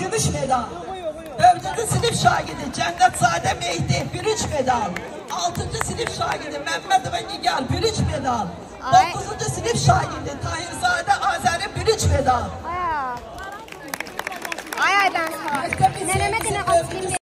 Gümüş medal. Dördüncü sınıf şagirdi Cennetzade Mehdi, bürüç medal. Altıncı sınıf şagirdi Mehmet ve Nigar, bürüç medal. Dokuzuncu sınıf şagirdi Tahirzade Azeri, bürüç medal.